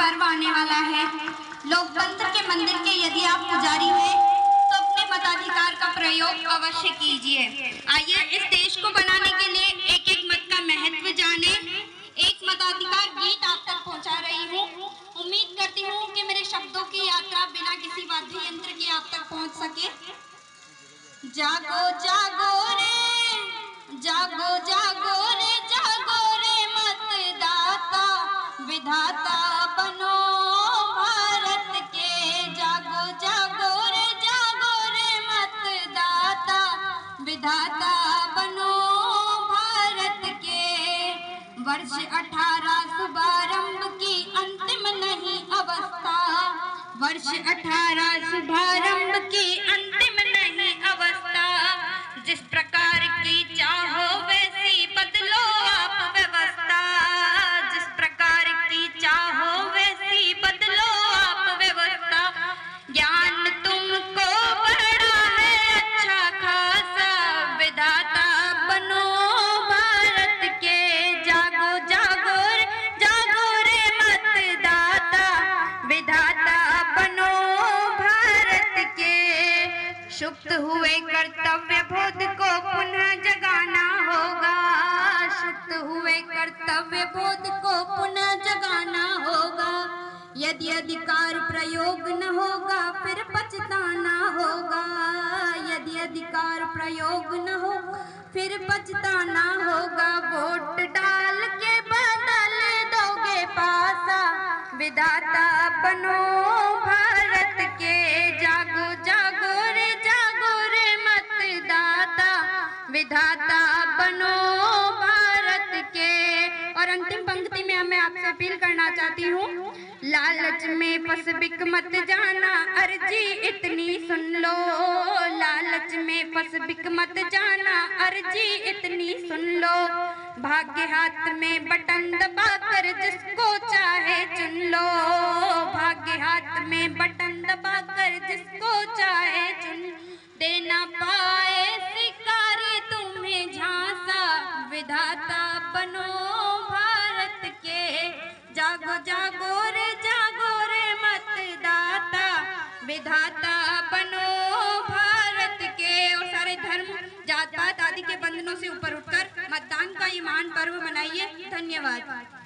पर्व आने वाला है। लोकतंत्र के मंदिर के यदि आप पुजारी हैं तो अपने मताधिकार का प्रयोग अवश्य कीजिए। आइए इस देश को बनाने के लिए एक एक मत का महत्व जाने। एक मताधिकार गीत आप तक पहुँचा रही हूँ। उम्मीद करती हूँ कि मेरे शब्दों की यात्रा बिना किसी वाद्य यंत्र के आप तक पहुँच सके। जागो जागो रे। जागो जागो। वर्ष अठारह शुभारंभ की अंतिम नहीं अवस्था। वर्ष अठारह शुभारंभ की अंतिम दाता बनो भारत के। सुप्त हुए कर्तव्य बोध को पुनः जगाना होगा। सुप्त हुए कर्तव्य बोध को पुनः जगाना होगा। यदि अधिकार प्रयोग न होगा, फिर पछताना होगा। यदि अधिकार प्रयोग न हो, फिर पछताना होगा। वोट डाल के बदल दोगे पासा। विदाता बनो भारत के जागो जागो रे मतदाता। विधाता बनो भारत के। और अंतिम पंक्ति में मैं आपसे अपील करना चाहती हूँ, लालच में बस बिक मत जाना, अर्जी इतनी सुन लो। लालच में बस बिक मत जाना, अर्जी इतनी सुन लो। भाग्य हाथ में बटन दबा दाता बनो भारत के। जागो जागो रे जागो रे मतदाता विधाता बनो भारत के। और सारे धर्म जात पात आदि के बंधनों से ऊपर उठकर मतदान का ईमान पर्व मनाइए। धन्यवाद।